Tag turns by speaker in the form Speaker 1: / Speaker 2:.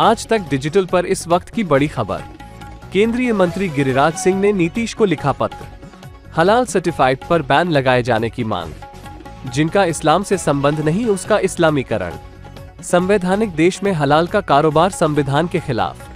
Speaker 1: आज तक डिजिटल पर इस वक्त की बड़ी खबर। केंद्रीय मंत्री गिरिराज सिंह ने नीतीश को लिखा पत्र। हलाल सर्टिफाइड पर बैन लगाए जाने की मांग। जिनका इस्लाम से संबंध नहीं, उसका इस्लामीकरण। संवैधानिक देश में हलाल का कारोबार संविधान के खिलाफ।